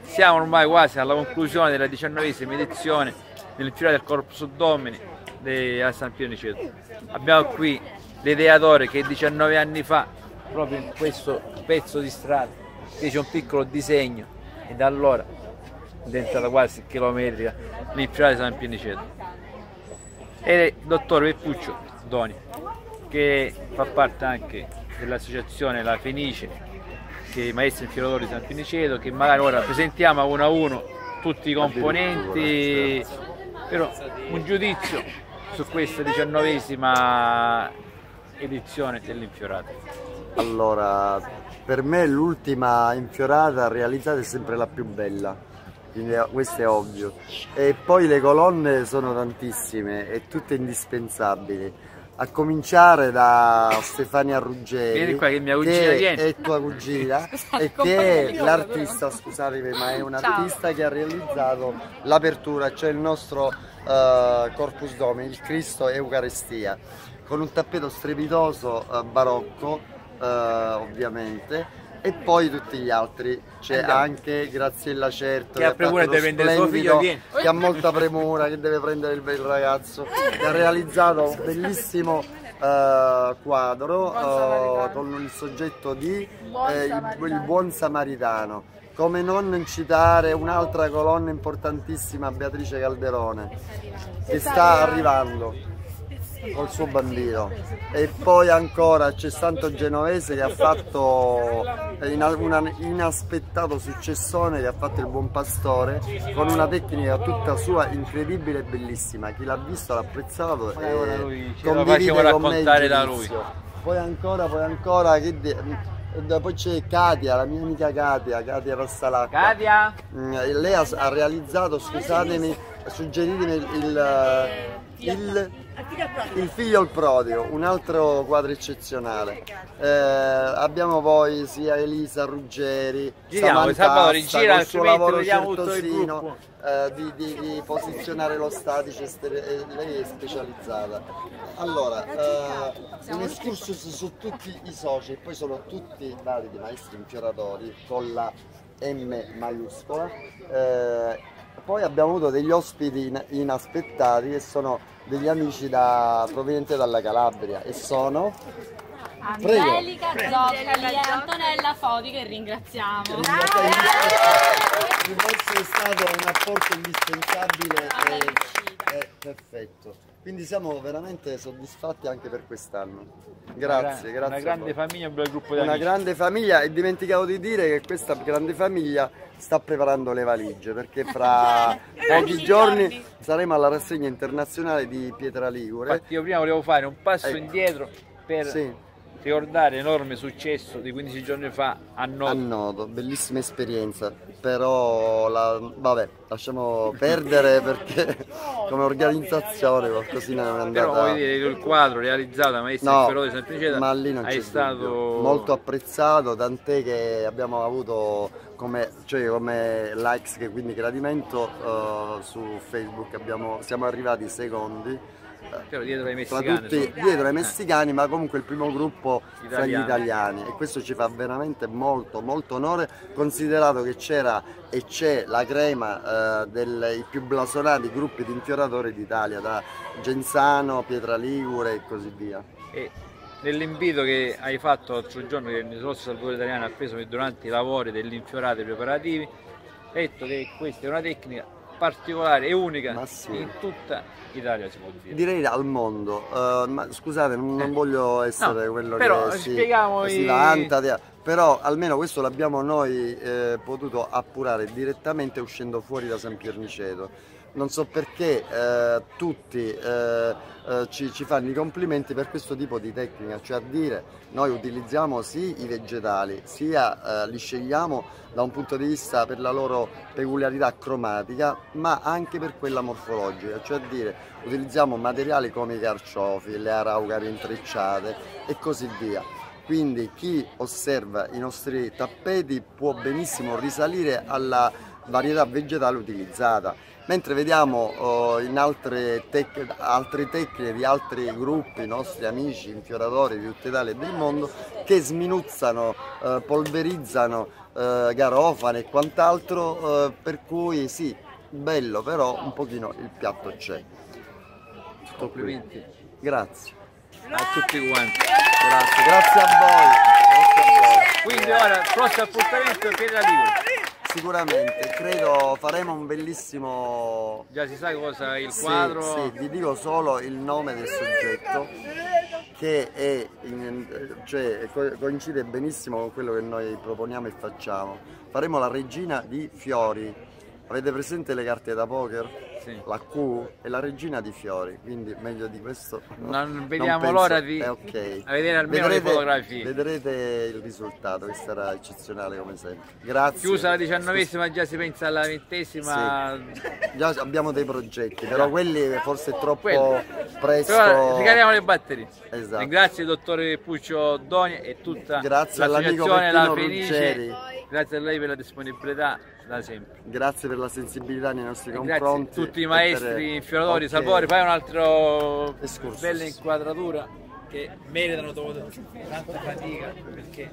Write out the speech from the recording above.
Siamo ormai quasi alla conclusione della diciannovesima edizione dell'infilata del Corpus Domini di San Pio Niceto. Abbiamo qui l'ideatore che 19 anni fa, proprio in questo pezzo di strada, fece un piccolo disegno e da allora è diventata quasi chilometrica l'infilata di San Pio Niceto. E il dottor Peppuccio Doni, che fa parte anche dell'associazione La Fenice che i maestri infilatori di San Finiceto, che magari ora presentiamo uno a uno tutti i componenti, però un giudizio su questa diciannovesima edizione dell'infiorata. Allora, per me l'ultima infiorata realizzata è sempre la più bella, quindi questo è ovvio. E poi le colonne sono tantissime e tutte indispensabili a cominciare da Stefania Ruggeri Vieni qua che mia cugina che è tua cugina e che è l'artista, scusatemi, ma è un artista che ha realizzato l'apertura, cioè il nostro uh, Corpus Domini, il Cristo Eucaristia, con un tappeto strepitoso uh, barocco, uh, ovviamente, e poi tutti gli altri c'è anche Graziella Certo che, ha premura di prendere suo figlio che ha molta premura che deve prendere il bel ragazzo che ha realizzato un bellissimo uh, quadro uh, con il soggetto di eh, il, il buon samaritano. Come non citare un'altra colonna importantissima Beatrice Calderone che sta arrivando col suo bambino e poi ancora c'è Santo Genovese che ha fatto un inaspettato successone che ha fatto il buon pastore con una tecnica tutta sua incredibile e bellissima chi l'ha visto l'ha apprezzato e condivide con me poi ancora poi ancora che poi c'è Katia, la mia amica Katia, Katia Rassalacca. Katia! Mm, lei ha, ha realizzato, scusatemi, suggeritemi il, il il figlio il prodio, un altro quadro eccezionale. Eh, abbiamo poi sia Elisa Ruggeri, Giriamo, Salvatore, gira, il suo lavoro certosino eh, di, di, di, posizionare lo statice, lei è specializzata. Allora, eh, un excursus su tutti i soci, poi sono tutti validi maestri infioratori con la M maiuscola. Eh, poi abbiamo avuto degli ospiti inaspettati che sono degli amici da, provenienti dalla Calabria e sono Angelica Zoccali e Antonella Foti che ringraziamo. Il vostro è stato un apporto indispensabile e, e perfetto. Quindi siamo veramente soddisfatti anche per quest'anno. Grazie, una, grazie. Una grande famiglia, un bel gruppo di Una amici. grande famiglia e dimenticavo di dire che questa grande famiglia sta preparando le valigie perché fra pochi giorni saremo alla rassegna internazionale di Pietra Ligure. Infatti io prima volevo fare un passo ecco. indietro per Sì ricordare l'enorme successo di 15 giorni fa a Noto. A Noto, bellissima esperienza, però la, vabbè, lasciamo perdere perché come organizzazione qualcosina non è andata... Però vuoi dire il quadro realizzato da Maestro no, Ferro di Semplicità ma lì non è stato molto apprezzato, tant'è che abbiamo avuto come, cioè come likes, quindi gradimento uh, su Facebook, abbiamo, siamo arrivati secondi però dietro ai messicani, tutti, dietro ai messicani ma comunque il primo gruppo Italiano. fra gli italiani. e questo ci fa veramente molto molto onore considerato che c'era e c'è la crema eh, dei più blasonati gruppi di infioratori d'Italia da Genzano, Pietra Ligure e così via. E nell'invito che hai fatto l'altro giorno che il nostro Salvatore Italiano ha preso durante i lavori dell'infiorate preparativi hai detto che questa è una tecnica particolare e unica sì. in tutta Italia si può dire. Direi al mondo, uh, ma scusate non, non eh. voglio essere no, quello però, che si, si vanta, però almeno questo l'abbiamo noi eh, potuto appurare direttamente uscendo fuori da San Pierniceto non so perché eh, tutti eh, eh, ci, ci, fanno i complimenti per questo tipo di tecnica, cioè a dire noi utilizziamo sì i vegetali, sia eh, li scegliamo da un punto di vista per la loro peculiarità cromatica, ma anche per quella morfologica, cioè a dire utilizziamo materiali come i carciofi, le araucari intrecciate e così via. Quindi chi osserva i nostri tappeti può benissimo risalire alla varietà vegetale utilizzata mentre vediamo uh, in altre, tec altre tecniche di altri gruppi, nostri amici infioratori di tutta Italia e del mondo, che sminuzzano, uh, polverizzano uh, garofane e quant'altro, eh, per cui sì, bello, però un pochino il piatto c'è. Tutto qui. Complimenti Grazie, a tutti quanti. grazie, grazie a voi. Grazie a voi. Quindi ora, prossimo appuntamento è Pietra Ligure. Sicuramente, credo faremo un bellissimo Già si sa cosa il Sì, quadro. Sì, vi dico solo il nome del soggetto che è in- cioè, co- coincide benissimo con quello che noi proponiamo e facciamo. Faremo la regina di fiori. Avete presente le carte da poker? Sì. La Q è la regina di fiori, quindi meglio di questo. Non vediamo penso. l'ora di Eh, ok. a vedere almeno le fotografie. Vedrete il risultato che sarà eccezionale come sempre. Grazie. Chiusa la diciannovesima, già si pensa alla ventesima. Già abbiamo dei progetti, però quelli forse è troppo Quello. presto. Però ricariamo le batterie. Esatto. Ringrazio il dottore Puccio Doni e tutta Grazie all'amico l'associazione La Fenice. Ruggeri. Grazie a lei per la disponibilità da sempre. Grazie per la sensibilità nei nostri E Grazie a confronti. tutti i maestri, per- infioratori, Ok. Salvori, fai un altro Excursus. bella inquadratura che meritano dopo tanta fatica perché